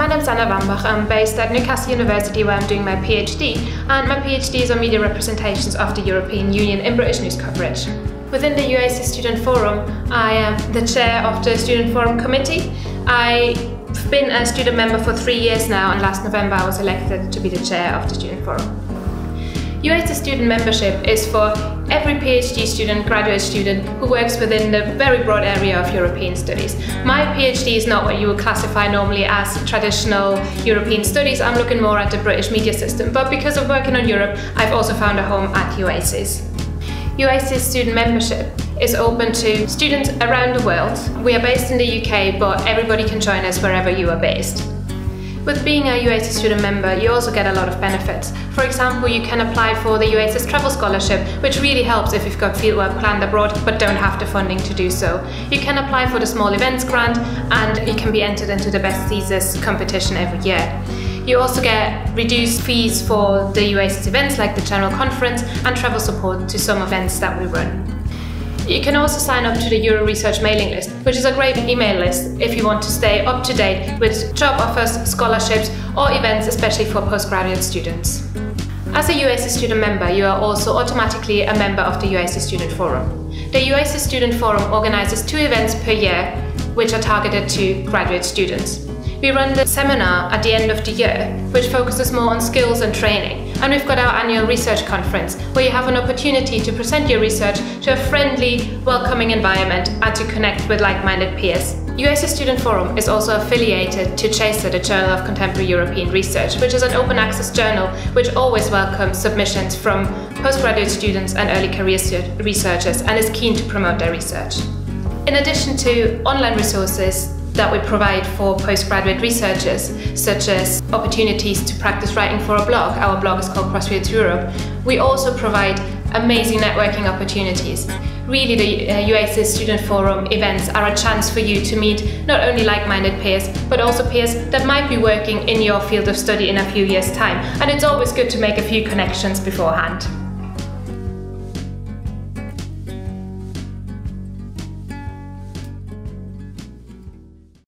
My name's Anna Wambach. I'm based at Newcastle University where I'm doing my PhD and my PhD is on media representations of the European Union in British news coverage. Within the UACES Student Forum, I am the chair of the Student Forum Committee. I've been a student member for three years now and last November I was elected to be the chair of the Student Forum. UACES student membership is for every PhD student, graduate student who works within the very broad area of European studies. My PhD is not what you would classify normally as traditional European studies, I'm looking more at the British media system, but because of working on Europe, I've also found a home at UACES. UACES student membership is open to students around the world. We are based in the UK, but everybody can join us wherever you are based. With being a UACES student member, you also get a lot of benefits. For example, you can apply for the UACES Travel Scholarship, which really helps if you've got fieldwork planned abroad but don't have the funding to do so. You can apply for the Small Events Grant and you can be entered into the Best Thesis competition every year. You also get reduced fees for the UACES events like the General Conference and travel support to some events that we run. You can also sign up to the Euro Research mailing list, which is a great email list if you want to stay up to date with job offers, scholarships, or events, especially for postgraduate students. As a UACES student member, you are also automatically a member of the UACES Student Forum. The UACES Student Forum organizes two events per year, which are targeted to graduate students. We run the seminar at the end of the year, which focuses more on skills and training. And we've got our annual research conference, where you have an opportunity to present your research to a friendly, welcoming environment and to connect with like-minded peers. UACES Student Forum is also affiliated to JCER, the Journal of Contemporary European Research, which is an open access journal which always welcomes submissions from postgraduate students and early career researchers and is keen to promote their research. In addition to online resources, that we provide for postgraduate researchers, such as opportunities to practice writing for a blog. Our blog is called Crossroads Europe. We also provide amazing networking opportunities. Really, the uh, Student Forum events are a chance for you to meet not only like-minded peers, but also peers that might be working in your field of study in a few years' time. And it's always good to make a few connections beforehand.